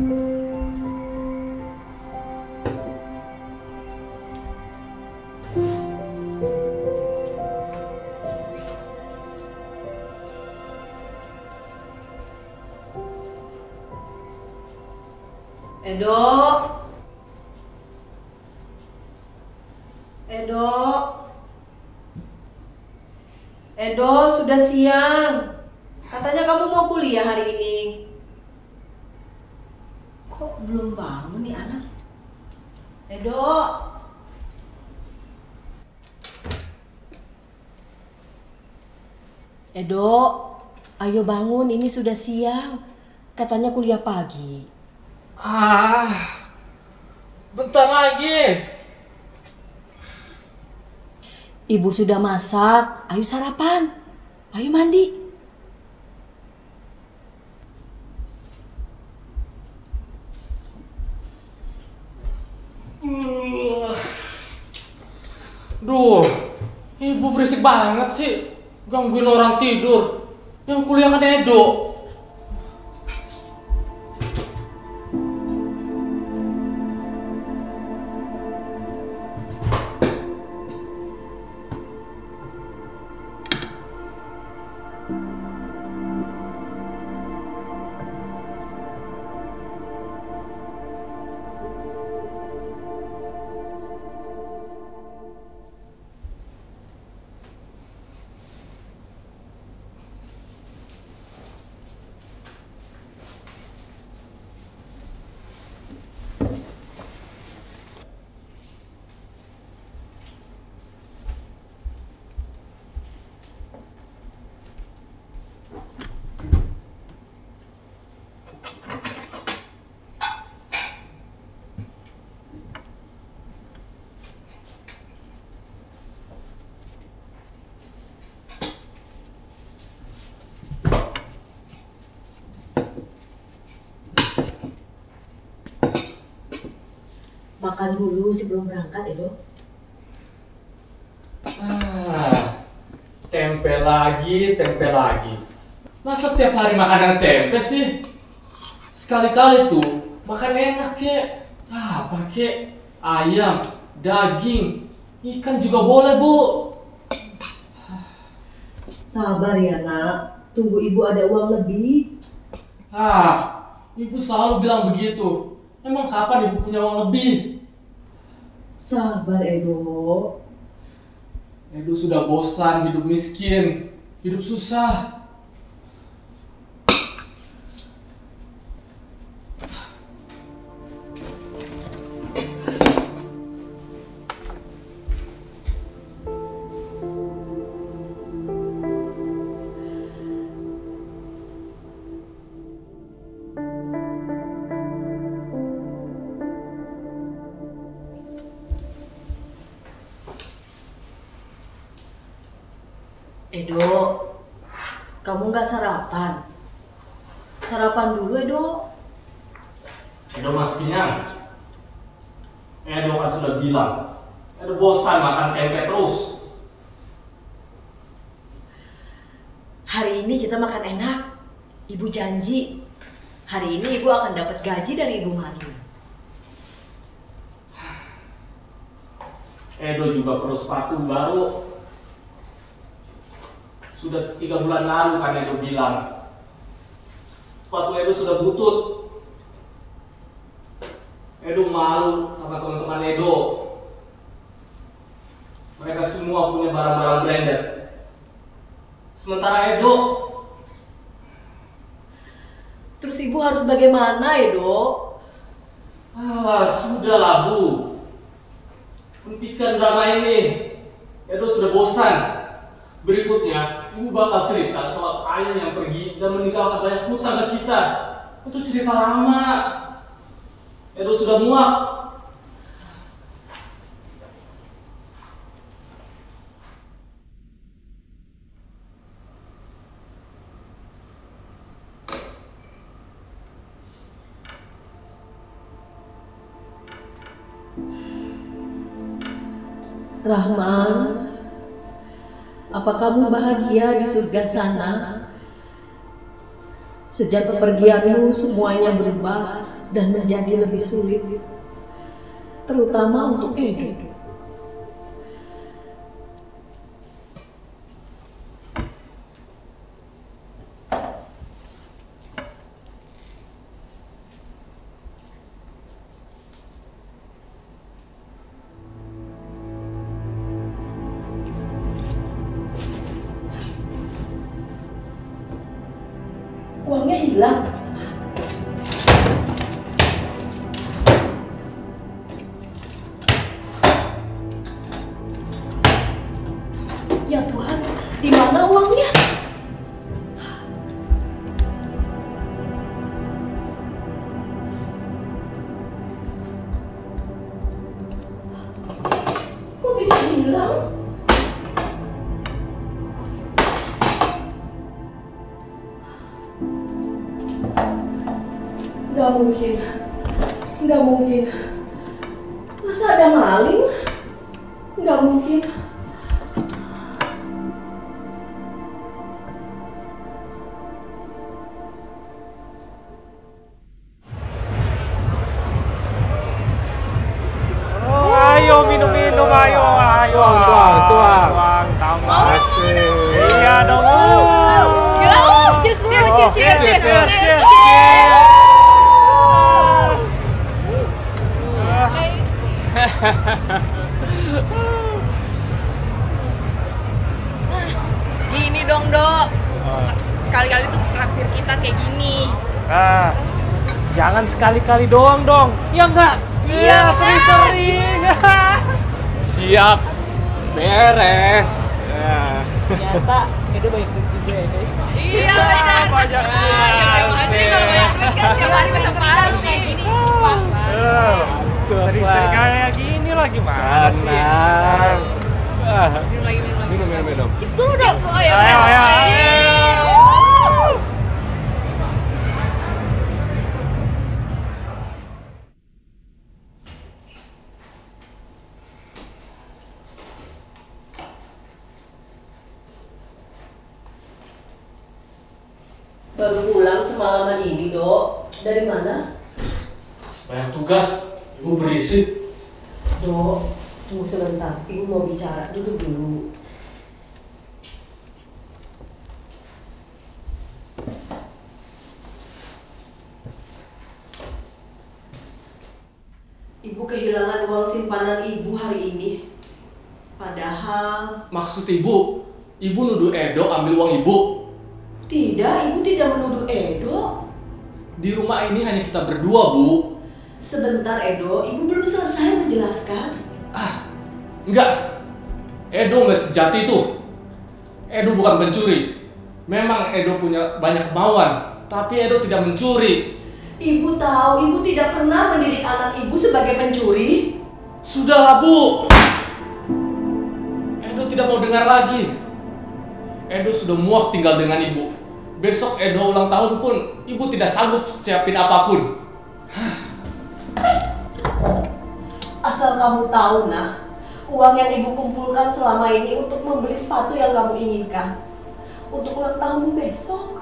Edo. Edo. Edo, sudah siang. Katanya kamu mau kuliah hari ini. Kok belum bangun nih anak? Edo. Edo, ayo bangun, ini sudah siang. Katanya kuliah pagi. Ah, bentar lagi. Ibu sudah masak, ayo sarapan. Ayo mandi. Duh, ibu berisik banget sih. Gangguin orang tidur. Yang kuliah kan Edo. Makan dulu sebelum berangkat, Edo. Ah, tempe lagi, tempe lagi. Masa tiap hari makanan tempe sih? Sekali-kali tuh makan enak kek. Ah, apa kek? Ayam, daging, ikan juga boleh bu. Sabar ya, nak. Tunggu ibu ada uang lebih. Ah, ibu selalu bilang begitu. Emang kapan ibu punya uang lebih? Sabar, Edo. Edo sudah bosan hidup miskin, hidup susah. Edo, kamu nggak sarapan? Sarapan dulu, Edo. Edo masih kenyang. Edo kan sudah bilang, Edo bosan makan tempe terus. Hari ini kita makan enak. Ibu janji. Hari ini ibu akan dapat gaji dari Ibu Mari. Edo juga perlu sepatu baru. Sudah tiga bulan lalu kan Edo bilang, sepatu Edo sudah butut. Edo malu sama teman-teman Edo. Mereka semua punya barang-barang branded. Sementara Edo, Terus ibu harus bagaimana, Edo? ah sudahlah bu. Hentikan drama ini. Edo sudah bosan. Berikutnya, ibu bakal cerita soal ayah yang pergi dan meninggalkan banyak hutang ke kita. Itu cerita lama. Edo sudah muak. Rahman, apa kamu bahagia di surga sana? Sejak kepergianmu semuanya berubah. dan menjadi lebih sulit, terutama untuk Edo. Hilang. Ya Tuhan, di mana uangnya? Kok bisa hilang? Gak mungkin. Gak mungkin. Masa ada maling? Gak mungkin. Oh, ayo minum-minum, ayo, Gini dong, Dok. Sekali-kali tuh traktir kita kayak gini. Nah, jangan sekali-kali doang dong. Ya enggak? Iya, sering-sering. Siap. Beres. Ya. Ternyata Edo banyak duit juga ya guys. Iya, benar. banyak Ah, duit. kalau banyak duit kan tiap hari bisa party. Eh, Sering-sering kayak gini lah gimana sih? Ah, Minum lagi, minum lagi. minum, minum, minum. Cheers dulu dong. Oh, ya, Ayo, benar. ayo, ayo. Yeay. Baru pulang semalaman ini, Dok. Dari mana? Banyak tugas. Ibu berisik. Dok, tunggu sebentar. Ibu mau bicara. Duduk dulu. Ibu kehilangan uang simpanan ibu hari ini. Padahal Maksud ibu, ibu nuduh Edo ambil uang ibu. tidak, ibu tidak menuduh Edo. Di rumah ini hanya kita berdua, Bu. Sebentar Edo, ibu belum selesai menjelaskan. Ah, enggak. Edo nggak sejati itu. Edo bukan pencuri. Memang Edo punya banyak kemauan, tapi Edo tidak mencuri. Ibu tahu, ibu tidak pernah mendidik anak ibu sebagai pencuri. Sudahlah, Bu. Edo tidak mau dengar lagi. Edo sudah muak tinggal dengan ibu. Besok Edo ulang tahun pun, ibu tidak sanggup siapin apa pun. Asal kamu tahu, nah, uang yang ibu kumpulkan selama ini untuk membeli sepatu yang kamu inginkan. Untuk ulang tahunmu besok.